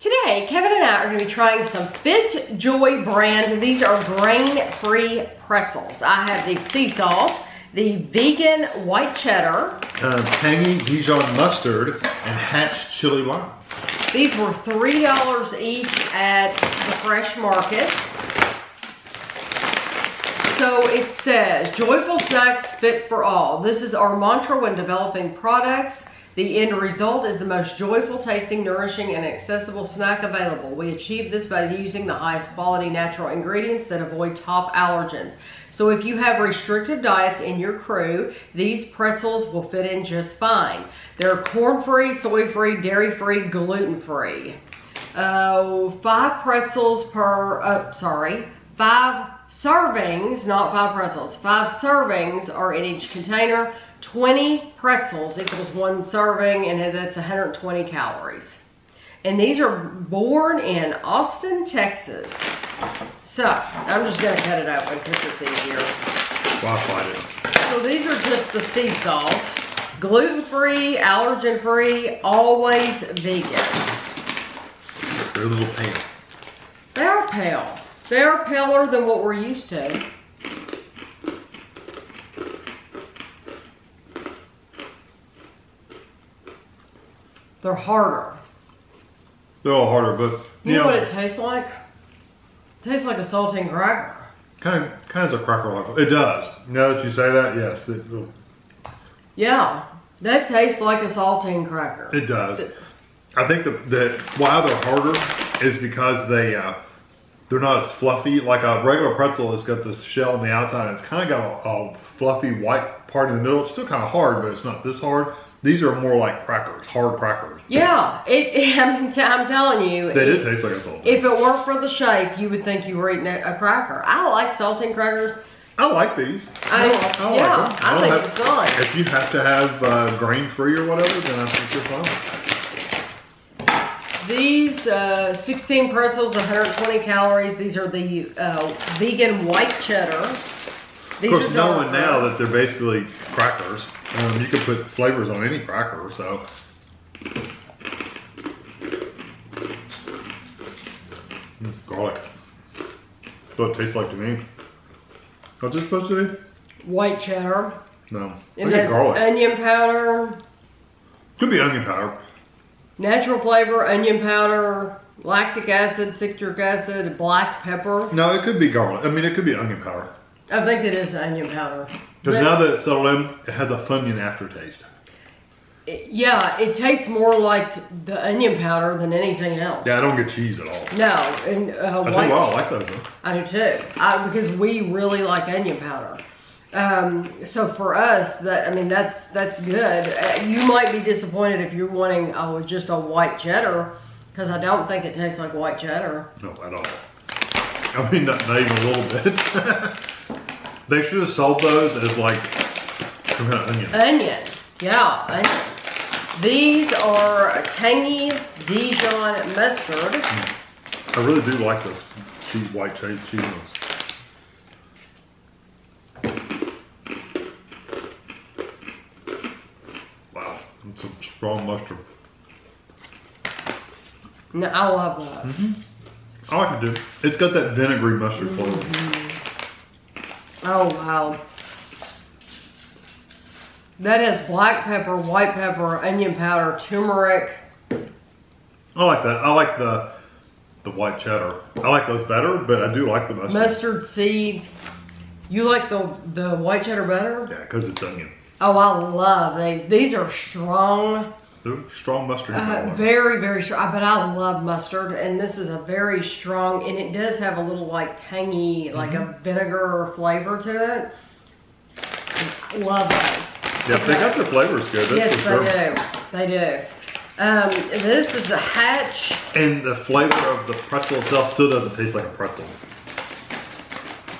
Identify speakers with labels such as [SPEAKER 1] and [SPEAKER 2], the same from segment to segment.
[SPEAKER 1] Today, Kevin and I are going to be trying some Fit Joy brand. These are grain-free pretzels. I have the sea salt, the vegan white cheddar.
[SPEAKER 2] Uh, tangy Dijon mustard and hatch chili lime.
[SPEAKER 1] These were $3 each at the Fresh Market. So it says, joyful snacks fit for all. This is our mantra when developing products. The end result is the most joyful tasting, nourishing, and accessible snack available. We achieve this by using the highest quality natural ingredients that avoid top allergens. So if you have restrictive diets in your crew, these pretzels will fit in just fine. They're corn-free, soy-free, dairy-free, gluten-free. Uh, five pretzels per, uh, sorry, five servings, not five pretzels, five servings are in each container. 20 pretzels equals one serving and that's 120 calories. And these are born in Austin, Texas. So, I'm just gonna cut it open because it's easier.
[SPEAKER 2] Well, find it.
[SPEAKER 1] So these are just the sea salt. Gluten-free, allergen-free, always vegan.
[SPEAKER 2] They're a little pale.
[SPEAKER 1] They are pale. They are paler than what we're used to. They're harder.
[SPEAKER 2] They're all harder, but
[SPEAKER 1] You know what it tastes like? It tastes like a saltine cracker.
[SPEAKER 2] kind of kind of a cracker like it does. Now that you say that, yes, it,
[SPEAKER 1] Yeah, that tastes like a saltine cracker.
[SPEAKER 2] it does. I think that that why they're harder is because they uh, they're not as fluffy. Like a regular pretzel, it's got this shell on the outside. And it's kind of got a, a fluffy white part in the middle. It's still kind of hard, but it's not this hard. These are more like crackers, hard crackers.
[SPEAKER 1] Yeah, it, it, I'm, t- I'm telling you.
[SPEAKER 2] They
[SPEAKER 1] it-
[SPEAKER 2] did taste like a saltine.
[SPEAKER 1] If it weren't for the shape, you would think you were eating a, a cracker. I like saltine crackers.
[SPEAKER 2] I like these.
[SPEAKER 1] I-
[SPEAKER 2] I,
[SPEAKER 1] yeah,
[SPEAKER 2] like them.
[SPEAKER 1] I
[SPEAKER 2] don't
[SPEAKER 1] think
[SPEAKER 2] have-
[SPEAKER 1] it's nice.
[SPEAKER 2] If you have to have uh, grain free or whatever, then I think you're fine.
[SPEAKER 1] These uh, 16 pretzels, 120 calories. These are the uh, vegan white cheddar. These
[SPEAKER 2] Of course, knowing now that they're basically crackers, um, you can put flavors on any cracker. So, Mm, garlic. That's what it tastes like to me. What's it supposed to be?
[SPEAKER 1] white cheddar.
[SPEAKER 2] No,
[SPEAKER 1] It has
[SPEAKER 2] garlic.
[SPEAKER 1] onion powder,
[SPEAKER 2] Could be onion powder.
[SPEAKER 1] natural flavor, onion powder, lactic acid, citric acid, black pepper.
[SPEAKER 2] No, it could be garlic. I mean, it could be onion powder.
[SPEAKER 1] I think it is onion powder.
[SPEAKER 2] Because now that it's settled in, it has a funyun aftertaste.
[SPEAKER 1] It- yeah, it tastes more like the onion powder than anything else.
[SPEAKER 2] Yeah, I don't get cheese at all.
[SPEAKER 1] No, and uh,
[SPEAKER 2] I
[SPEAKER 1] white
[SPEAKER 2] what, I like those. Though.
[SPEAKER 1] I do too. I, because we really like onion powder. Um, so for us, that I mean, that's that's good. Uh, you might be disappointed if you're wanting oh just a white cheddar, because I don't think it tastes like white cheddar.
[SPEAKER 2] No, at all. I mean, not, not even a little bit. they should have sold those as like some kind of onion.
[SPEAKER 1] Onion, yeah, onion. These are tangy Dijon mustard. Hmm.
[SPEAKER 2] I really do like this cheese, white cheese cheese ones. Wow, that's some strong mustard.
[SPEAKER 1] No, I love that. Mm-hmm.
[SPEAKER 2] I like it too. It's got that vinegary mustard flavor.
[SPEAKER 1] Oh wow. That has black pepper, white pepper, onion powder, turmeric.
[SPEAKER 2] I like that. I like the the white cheddar. I like those better, but I do like the mustard.
[SPEAKER 1] mustard seeds. You like the the white cheddar better?
[SPEAKER 2] Yeah, because it's onion.
[SPEAKER 1] Oh, I love these. These are strong,
[SPEAKER 2] strong mustard.
[SPEAKER 1] uh, very very strong. But I love mustard, and this is a very strong, and it does have a little like tangy, like
[SPEAKER 2] Mm-hmm.
[SPEAKER 1] a vinegar flavor to it. Love those.
[SPEAKER 2] yeah, they got their flavors good. That's
[SPEAKER 1] yes,
[SPEAKER 2] for sure.
[SPEAKER 1] they do. They do. Um, this is a hatch.
[SPEAKER 2] And the flavor of the pretzel itself still doesn't taste like a pretzel.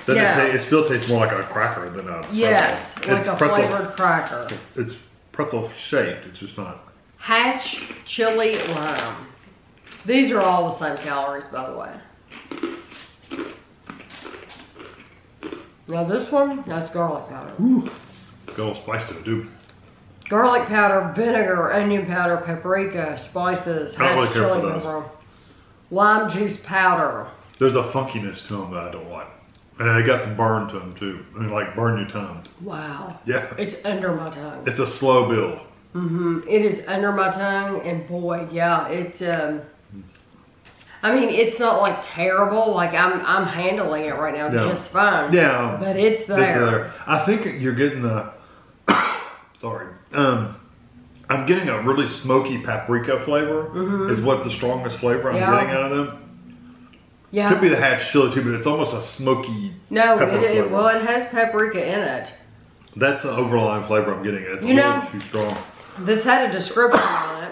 [SPEAKER 2] Doesn't
[SPEAKER 1] Yeah.
[SPEAKER 2] it, it still tastes more like a cracker than a pretzel.
[SPEAKER 1] Yes, like
[SPEAKER 2] It's
[SPEAKER 1] a
[SPEAKER 2] pretzel,
[SPEAKER 1] flavored cracker.
[SPEAKER 2] It's pretzel shaped. It's just not.
[SPEAKER 1] Hatch chili lime. These are all the same calories, by the way. Now this one, that's garlic powder.
[SPEAKER 2] Ooh, got spice to too.
[SPEAKER 1] Garlic powder, vinegar, onion powder, paprika, spices,
[SPEAKER 2] don't really
[SPEAKER 1] hatch chili pepper. lime juice powder.
[SPEAKER 2] There's a funkiness to them that I don't like. And they got some burn to them too. I mean, like burn your tongue.
[SPEAKER 1] Wow.
[SPEAKER 2] Yeah.
[SPEAKER 1] It's under my tongue.
[SPEAKER 2] It's a slow build.
[SPEAKER 1] It is under my tongue, and boy, yeah, it. Um, I mean, it's not like terrible. Like I'm, I'm handling it right now
[SPEAKER 2] Yeah.
[SPEAKER 1] just fine.
[SPEAKER 2] Yeah.
[SPEAKER 1] but it's there.
[SPEAKER 2] It's there. I think you're getting the. sorry. Um, I'm getting a really smoky paprika flavor. Mm-hmm. Is what the strongest flavor I'm
[SPEAKER 1] Mm-hmm. Yeah.
[SPEAKER 2] getting out of them.
[SPEAKER 1] Yeah.
[SPEAKER 2] Could be the hatch chili too, but it's almost a smoky.
[SPEAKER 1] no, it, it, well, it has paprika in it.
[SPEAKER 2] That's the overlying flavor I'm getting. It's a
[SPEAKER 1] You
[SPEAKER 2] little
[SPEAKER 1] know-
[SPEAKER 2] too strong.
[SPEAKER 1] This had a description on it.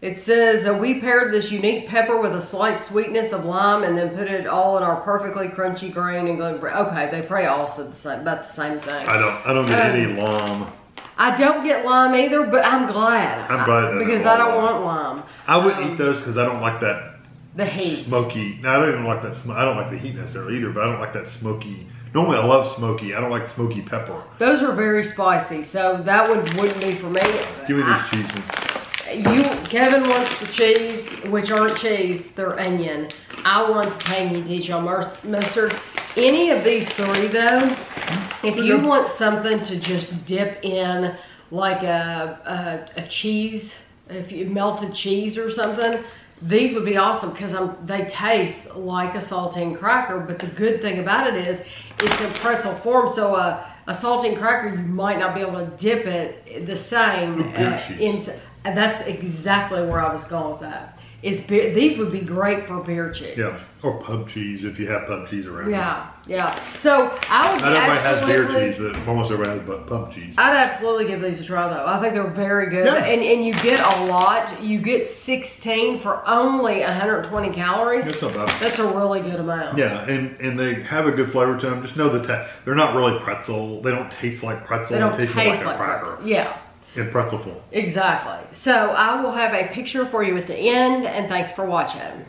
[SPEAKER 1] It says that we paired this unique pepper with a slight sweetness of lime and then put it all in our perfectly crunchy grain and gluten. Okay, they probably all said the same, about the same thing.
[SPEAKER 2] I don't. I don't get
[SPEAKER 1] Um,
[SPEAKER 2] any lime.
[SPEAKER 1] I don't get lime either, but I'm glad.
[SPEAKER 2] I'm glad that
[SPEAKER 1] because
[SPEAKER 2] I
[SPEAKER 1] I
[SPEAKER 2] don't want
[SPEAKER 1] lime.
[SPEAKER 2] I wouldn't
[SPEAKER 1] um,
[SPEAKER 2] eat those because I don't like that
[SPEAKER 1] The heat.
[SPEAKER 2] smoky. No, I don't even like that. Sm- I don't like the heat necessarily either, but I don't like that smoky. Normally, I love smoky. I don't like smoky pepper.
[SPEAKER 1] Those are very spicy, so that one wouldn't be for me.
[SPEAKER 2] Give me
[SPEAKER 1] I-
[SPEAKER 2] these cheese ones.
[SPEAKER 1] You, Kevin wants the cheese, which aren't cheese, they're onion. I want the tangy Dijon mus- mustard. Any of these three, though, if you mm-hmm. want something to just dip in, like a, a, a cheese, if you melted cheese or something, these would be awesome because they taste like a saltine cracker. But the good thing about it is it's in pretzel form, so a, a saltine cracker you might not be able to dip it the same uh, in, and that's exactly where I was going with that. Is beer, these would be great for beer cheese.
[SPEAKER 2] Yeah, or pub cheese if you have pub cheese around.
[SPEAKER 1] Yeah, yeah. So I would
[SPEAKER 2] Not everybody has beer cheese, but almost everybody has pub cheese.
[SPEAKER 1] I'd absolutely give these a try though. I think they're very good.
[SPEAKER 2] Yeah.
[SPEAKER 1] And and you get a lot. You get 16 for only 120 calories.
[SPEAKER 2] It's not bad.
[SPEAKER 1] That's a really good amount.
[SPEAKER 2] Yeah, and, and they have a good flavor to them. Just know the te- they're not really pretzel. They don't taste like pretzel.
[SPEAKER 1] They don't
[SPEAKER 2] taste,
[SPEAKER 1] taste,
[SPEAKER 2] like,
[SPEAKER 1] like
[SPEAKER 2] a cracker
[SPEAKER 1] pretzel. Yeah,
[SPEAKER 2] in pretzel form.
[SPEAKER 1] exactly. So I will have a picture for you at the end and thanks for watching.